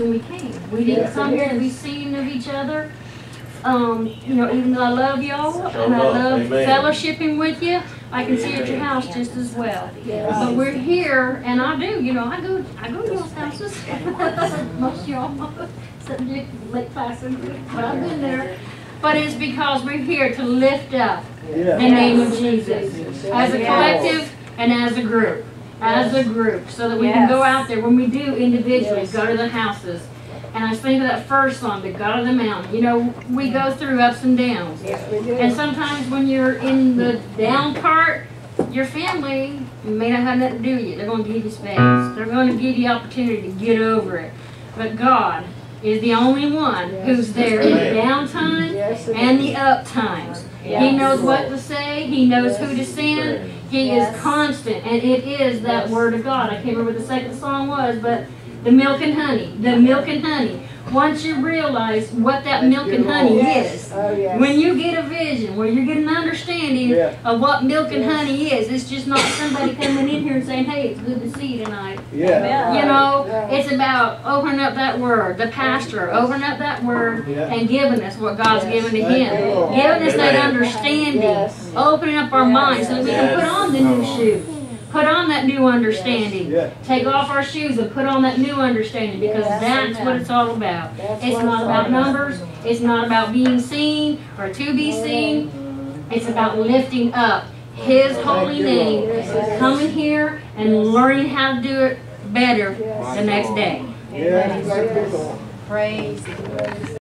reason we came. We didn't Yes, come here to be seen of each other. Um, you know, even though I love y'all and I love Amen. fellowshipping with you, I can see at your house just as well. But we're here, and I do, you know, I go, I go to y'all's houses. Most of y'all, except Dick, Lake Placid, but I've been there. But it's because we're here to lift up the name of Jesus as a collective and as a group. As a group, so that we can go out there when we do individually Yes. go to the houses. And I was thinking of that first song, "The God of the Mountain." You know, we go through ups and downs. Yes, we do. And sometimes when you're in the down part, your family may not have nothing to do with you. They're going to give you space. They're going to give you opportunity to get over it. But God is the only one who's there in the downtime Yes, it and is. the up times. He knows what to say. He knows who to send. He Yes. is constant, and it is that word of God. I can't remember what the second song was, but the milk and honey, the milk and honey. Once you realize what that milk and honey is, Oh, yes. when you get a vision, where you get an understanding Yeah. of what milk and Yes. honey is, it's just not somebody coming in here and saying, "Hey, it's good to see you tonight." Yeah. You know, Right. it's about opening up that word, the pastor opening up that word Yeah. and giving us what God's Yes. given to Thank Him, you, Lord. giving us that understanding, Yes. opening up our Yes. minds so that we can put on the new shoes, put on that new understanding, Yeah. take off our shoes and put on that new understanding because Yes. that's what it's all about. That's It's not it's about all about. numbers. It's not about being seen or to be seen. It's about lifting up His holy name, Yes. coming here and learning how to do it better Yes. the next day. Yes, thank you, Lord. Praise.